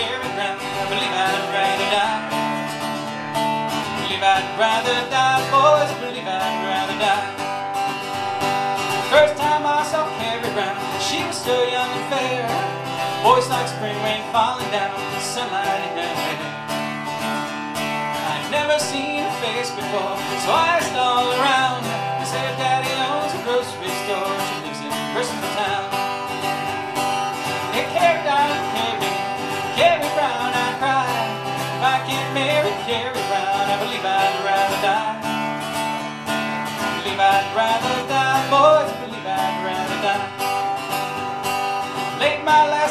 staring I Believe I'd rather die. Believe I'd rather die, boys. Believe I'd rather die. First time I saw Carrie Brown, she was still young and fair. Voice like spring rain falling down, sunlight in her hair. I'd never seen her face before, so I stole. all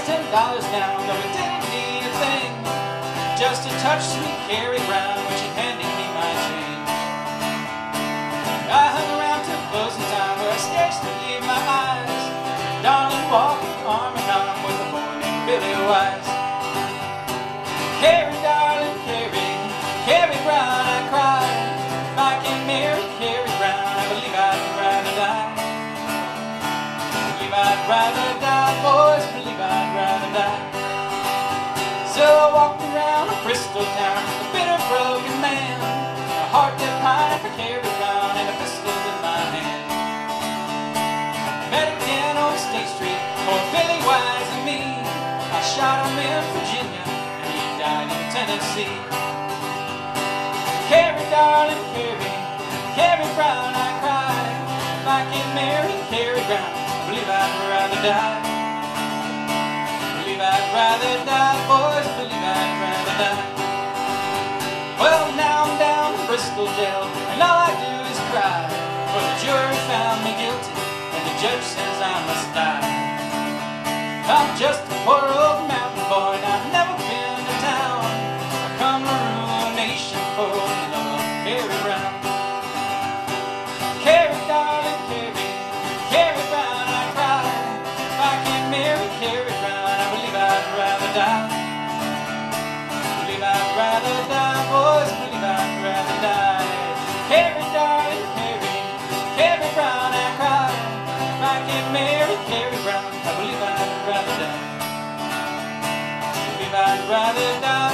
ten dollars down, though it didn't mean a thing. Just to touch sweet Carrie Brown when she handed me my change. I hung around till closing time where I scarcely leave my eyes. Darling walking arm in arm with a boy named Billy Wise. Carrie, around Bristol town, a bitter, broken man, a heart that pined for Carrie Brown, and a pistol in my hand. Met again on State Street, for Billy Wise and me. I shot him in Virginia, and he died in Tennessee. Carrie, darling, Carrie, Carrie Brown, I cried. If I can marry Carrie Brown, I believe I'd rather die. Believe I'd rather die, down jail, and all I do is cry. For the jury found me guilty, and the judge says I must die. I'm just a poor old mountain boy, and I've never been to town. I come to rule a nation for the love of Carrie Brown. Carrie, darling, Carrie, Carrie Brown, I cry. If I can marry Carrie I'd rather die,